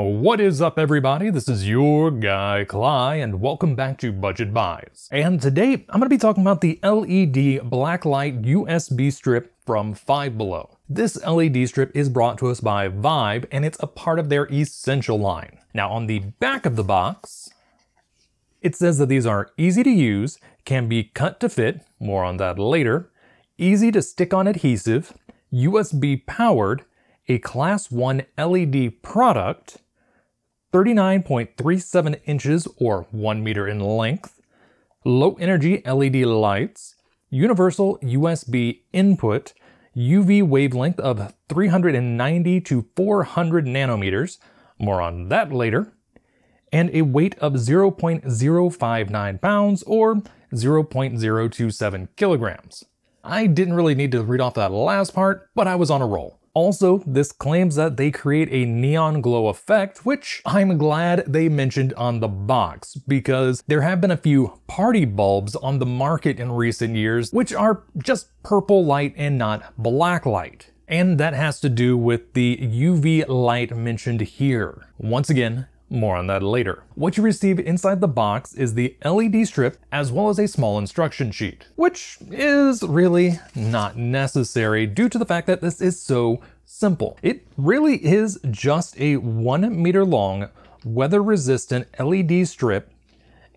What is up everybody? This is your guy Cly and welcome back to Budget Buys. And today I'm going to be talking about the LED blacklight USB strip from Five Below. This LED strip is brought to us by Vibe and it's a part of their Essential line. Now on the back of the box, it says that these are easy to use, can be cut to fit, more on that later, easy to stick on adhesive, USB powered, a class 1 LED product, 39.37 inches or 1 meter in length, low energy LED lights, universal USB input, UV wavelength of 390 to 400 nanometers, more on that later, and a weight of 0.059 pounds or 0.027 kilograms. I didn't really need to read off that last part, but I was on a roll. Also, this claims that they create a neon glow effect, which I'm glad they mentioned on the box, because there have been a few party bulbs on the market in recent years, which are just purple light and not black light. And that has to do with the UV light mentioned here. Once again, more on that later. What you receive inside the box is the LED strip as well as a small instruction sheet, which is really not necessary due to the fact that this is so simple. It really is just a one meter long weather resistant LED strip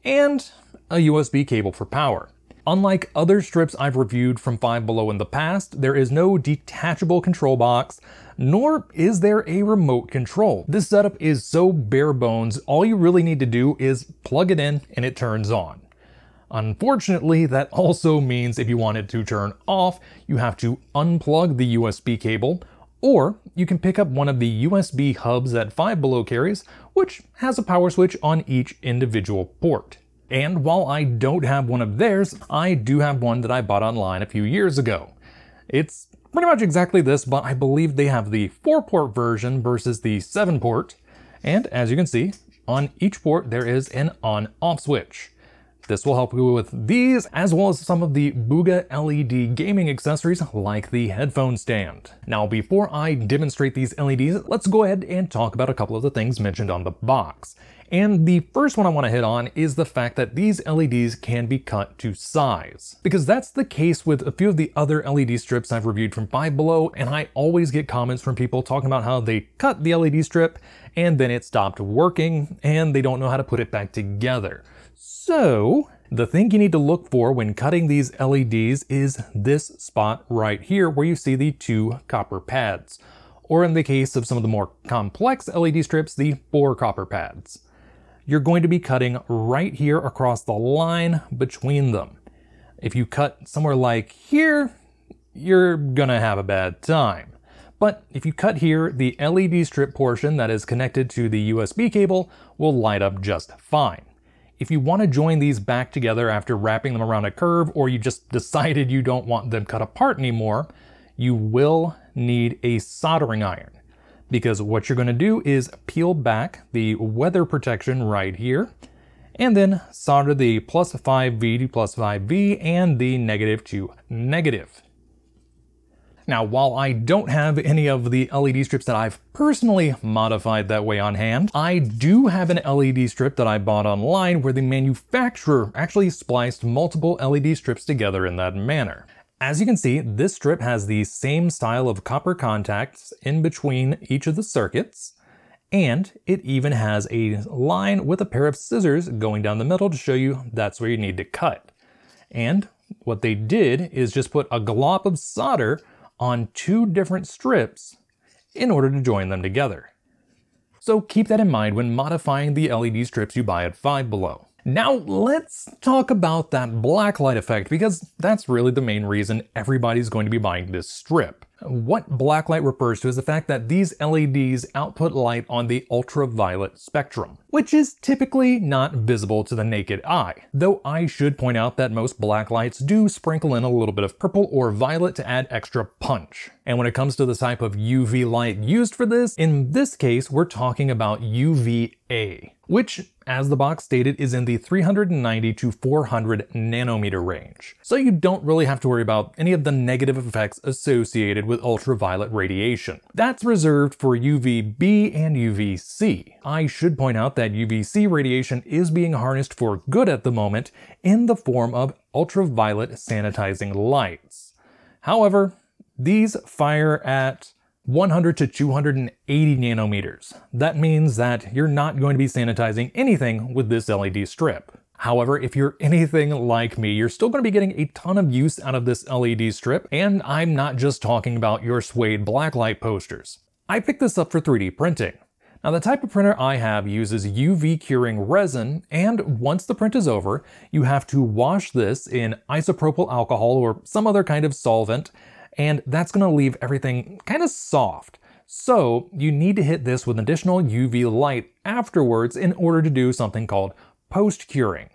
and a USB cable for power. Unlike other strips I've reviewed from Five Below in the past, there is no detachable control box, nor is there a remote control. This setup is so bare bones, all you really need to do is plug it in and it turns on. Unfortunately, that also means if you want it to turn off, you have to unplug the USB cable, or you can pick up one of the USB hubs that Five Below carries, which has a power switch on each individual port. And while I don't have one of theirs, I do have one that I bought online a few years ago. It's pretty much exactly this, but I believe they have the 4-port version versus the 7-port. And as you can see, on each port there is an on-off switch. This will help you with these, as well as some of the Booga LED gaming accessories like the headphone stand. Now before I demonstrate these LEDs, let's go ahead and talk about a couple of the things mentioned on the box. And the first one I want to hit on is the fact that these LEDs can be cut to size. Because that's the case with a few of the other LED strips I've reviewed from Five Below, and I always get comments from people talking about how they cut the LED strip and then it stopped working and they don't know how to put it back together. So, the thing you need to look for when cutting these LEDs is this spot right here where you see the two copper pads. Or in the case of some of the more complex LED strips, the four copper pads you're going to be cutting right here across the line between them. If you cut somewhere like here, you're gonna have a bad time. But if you cut here, the LED strip portion that is connected to the USB cable will light up just fine. If you want to join these back together after wrapping them around a curve or you just decided you don't want them cut apart anymore, you will need a soldering iron because what you're going to do is peel back the weather protection right here and then solder the plus 5V to plus 5V and the negative to negative. Now, while I don't have any of the LED strips that I've personally modified that way on hand, I do have an LED strip that I bought online where the manufacturer actually spliced multiple LED strips together in that manner. As you can see, this strip has the same style of copper contacts in between each of the circuits, and it even has a line with a pair of scissors going down the middle to show you that's where you need to cut. And what they did is just put a glop of solder on two different strips in order to join them together. So keep that in mind when modifying the LED strips you buy at Five Below. Now let's talk about that blacklight effect because that's really the main reason everybody's going to be buying this strip. What blacklight refers to is the fact that these LEDs output light on the ultraviolet spectrum, which is typically not visible to the naked eye. Though I should point out that most blacklights do sprinkle in a little bit of purple or violet to add extra punch. And when it comes to the type of UV light used for this, in this case we're talking about UVA which, as the box stated, is in the 390 to 400 nanometer range. So you don't really have to worry about any of the negative effects associated with ultraviolet radiation. That's reserved for UVB and UVC. I should point out that UVC radiation is being harnessed for good at the moment in the form of ultraviolet sanitizing lights. However, these fire at 100 to 280 nanometers. That means that you're not going to be sanitizing anything with this LED strip. However, if you're anything like me, you're still going to be getting a ton of use out of this LED strip, and I'm not just talking about your suede blacklight posters. I picked this up for 3D printing. Now the type of printer I have uses UV curing resin, and once the print is over, you have to wash this in isopropyl alcohol or some other kind of solvent, and that's going to leave everything kind of soft. So you need to hit this with additional UV light afterwards in order to do something called post-curing.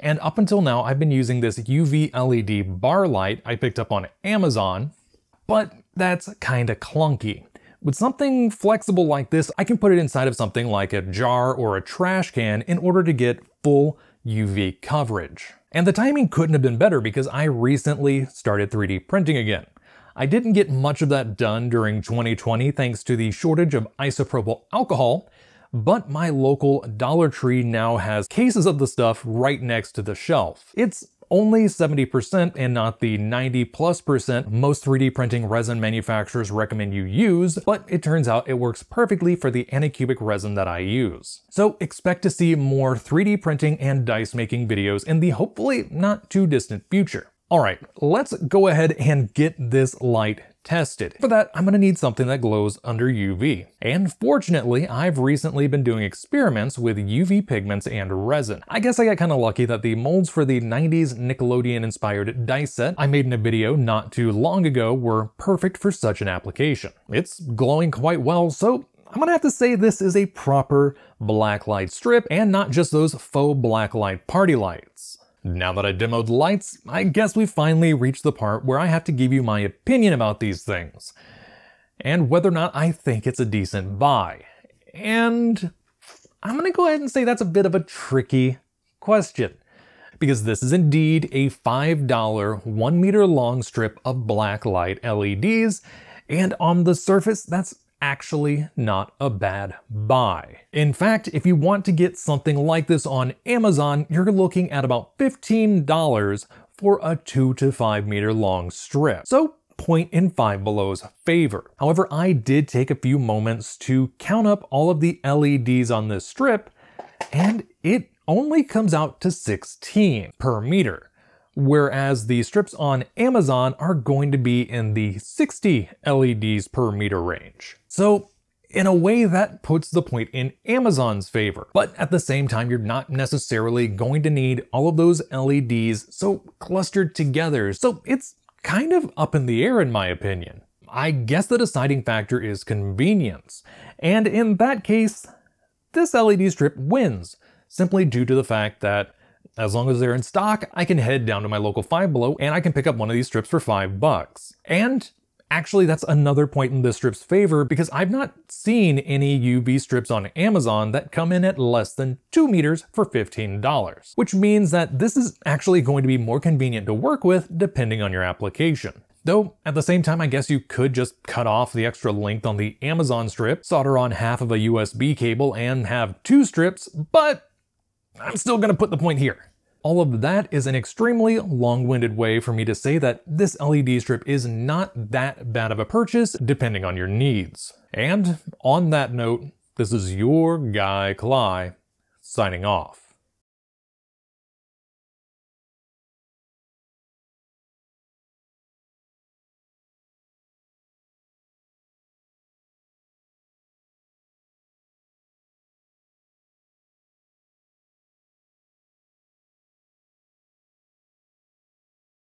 And up until now, I've been using this UV LED bar light I picked up on Amazon, but that's kinda clunky. With something flexible like this, I can put it inside of something like a jar or a trash can in order to get full UV coverage. And the timing couldn't have been better because I recently started 3D printing again. I didn't get much of that done during 2020 thanks to the shortage of isopropyl alcohol, but my local Dollar Tree now has cases of the stuff right next to the shelf. It's only 70% and not the 90 plus percent most 3D printing resin manufacturers recommend you use, but it turns out it works perfectly for the Anycubic resin that I use. So expect to see more 3D printing and dice making videos in the hopefully not too distant future. Alright, let's go ahead and get this light tested. For that, I'm to need something that glows under UV. And fortunately, I've recently been doing experiments with UV pigments and resin. I guess I got kind of lucky that the molds for the 90s Nickelodeon-inspired dice set I made in a video not too long ago were perfect for such an application. It's glowing quite well, so I'm gonna have to say this is a proper blacklight strip and not just those faux blacklight party lights. Now that I demoed lights, I guess we finally reached the part where I have to give you my opinion about these things, and whether or not I think it's a decent buy. And I'm gonna go ahead and say that's a bit of a tricky question, because this is indeed a $5 1 meter long strip of black light LEDs, and on the surface, that's actually not a bad buy. In fact, if you want to get something like this on Amazon, you're looking at about $15 for a 2 to 5 meter long strip. So point in Five Below's favor. However, I did take a few moments to count up all of the LEDs on this strip, and it only comes out to 16 per meter whereas the strips on Amazon are going to be in the 60 LEDs per meter range. So in a way that puts the point in Amazon's favor. But at the same time, you're not necessarily going to need all of those LEDs so clustered together. So it's kind of up in the air in my opinion. I guess the deciding factor is convenience. And in that case, this LED strip wins, simply due to the fact that as long as they're in stock, I can head down to my local Five Below and I can pick up one of these strips for five bucks. And Actually, that's another point in this strip's favor because I've not seen any UV strips on Amazon that come in at less than 2 meters for $15, which means that this is actually going to be more convenient to work with depending on your application. Though, at the same time, I guess you could just cut off the extra length on the Amazon strip, solder on half of a USB cable, and have two strips, but I'm still gonna put the point here. All of that is an extremely long-winded way for me to say that this LED strip is not that bad of a purchase depending on your needs. And on that note, this is your guy Cly signing off.